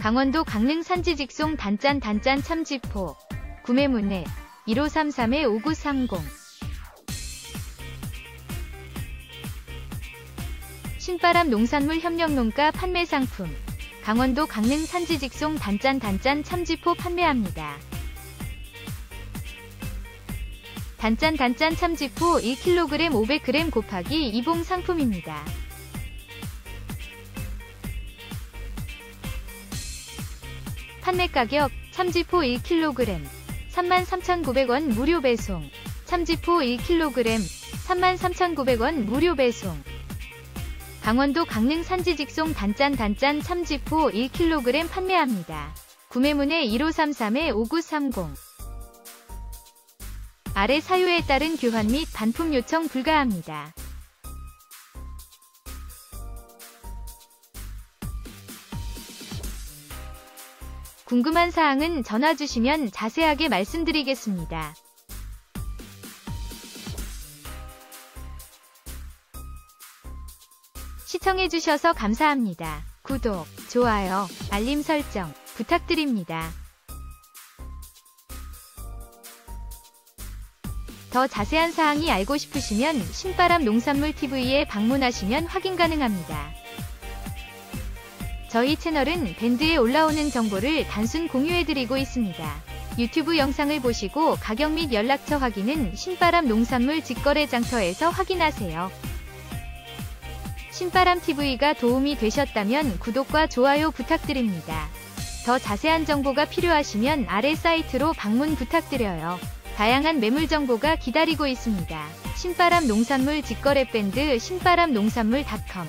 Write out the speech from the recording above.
강원도 강릉 산지 직송 단짠 단짠 참지포 구매 문의 1533-5930 신바람 농산물 협력농가 판매 상품 강원도 강릉 산지 직송 단짠 단짠 참지포 판매합니다. 단짠 단짠 참지포 1kg 500g 곱하기 이봉 상품입니다. 판매 가격 참지포 1kg 33,900원 무료 배송 참지포 1kg 33,900원 무료 배송 강원도 강릉 산지 직송 단짠 단짠 참지포 1kg 판매합니다. 구매문의 1533-5930 아래 사유에 따른 교환 및 반품 요청 불가합니다. 궁금한 사항은 전화 주시면 자세하게 말씀드리겠습니다. 시청해주셔서 감사합니다. 구독, 좋아요, 알림 설정 부탁드립니다. 더 자세한 사항이 알고 싶으시면 신바람 농산물 TV에 방문하시면 확인 가능합니다. 저희 채널은 밴드에 올라오는 정보를 단순 공유해드리고 있습니다. 유튜브 영상을 보시고 가격 및 연락처 확인은 신바람 농산물 직거래 장터에서 확인하세요. 신바람TV가 도움이 되셨다면 구독과 좋아요 부탁드립니다. 더 자세한 정보가 필요하시면 아래 사이트로 방문 부탁드려요. 다양한 매물 정보가 기다리고 있습니다. 신바람 농산물 직거래 밴드 신바람 농산물닷컴